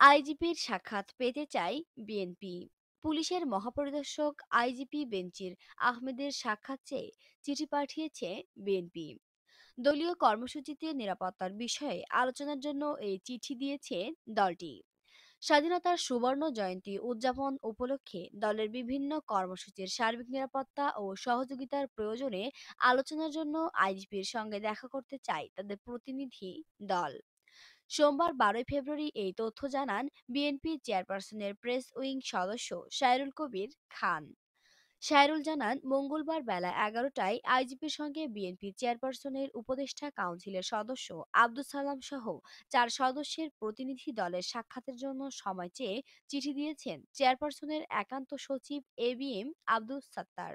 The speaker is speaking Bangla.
আইজিপির সাক্ষাৎ পেতে চায় বিএনপি। পুলিশের মহাপরিদর্শক আইজিপি বেনচির আহমেদের সাক্ষাৎ চেয়ে চিঠি পাঠিয়েছে বিএনপি। দলীয় কর্মসূচিতে নিরাপত্তার বিষয়ে আলোচনার জন্য এই চিঠি দিয়েছে দলটি। স্বাধীনতার সুবর্ণ জয়ন্তী উদযাপন উপলক্ষে দলের বিভিন্ন কর্মসূচির সার্বিক নিরাপত্তা ও সহযোগিতার প্রয়োজনে আলোচনার জন্য আইজিপির সঙ্গে দেখা করতে চায় তাদের প্রতিনিধি দল। সোমবার বারোই ফেব্রুয়ারি এই তথ্য জানান বিএনপি চেয়ারপারসনের প্রেস উইং সদস্য সাইরুল কবির খান। সাইরুল জানান, মঙ্গলবার বেলা এগারোটায় আইজিপির সঙ্গে বিএনপি চেয়ারপারসনের উপদেষ্টা কাউন্সিলের সদস্য আব্দুল সালাম সহ চার সদস্যের প্রতিনিধি দলের সাক্ষাতের জন্য সময় চেয়ে চিঠি দিয়েছেন চেয়ারপারসনের একান্ত সচিব A B M Abdul Sattar.